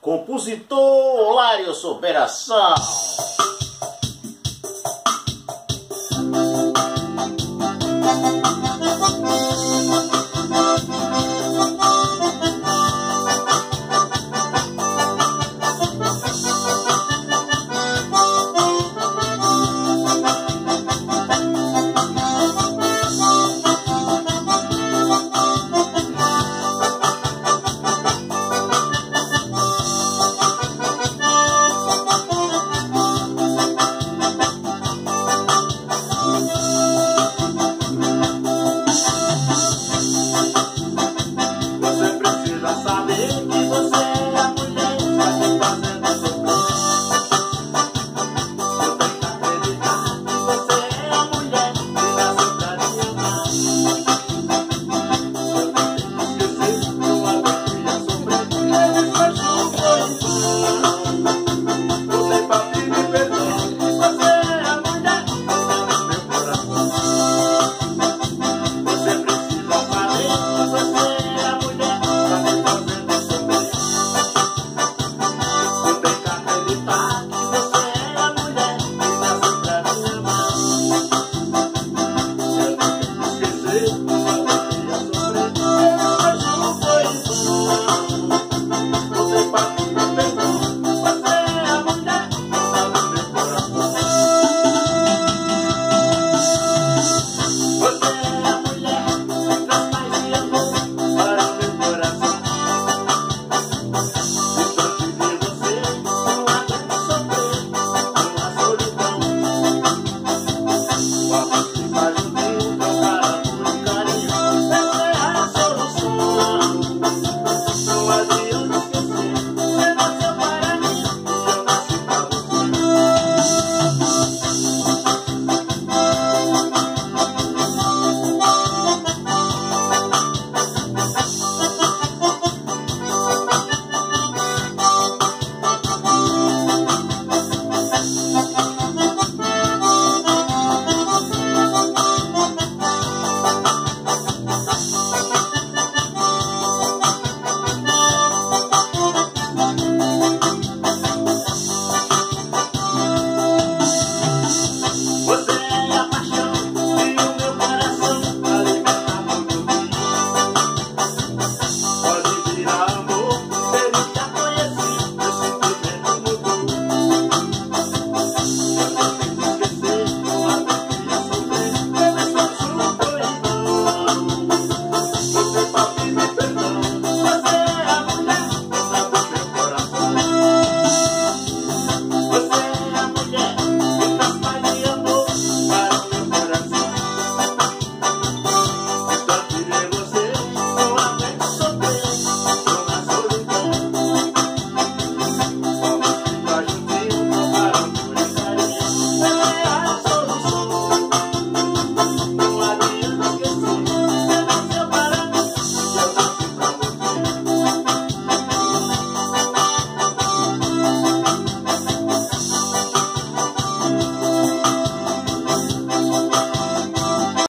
Compositor Lário Superação.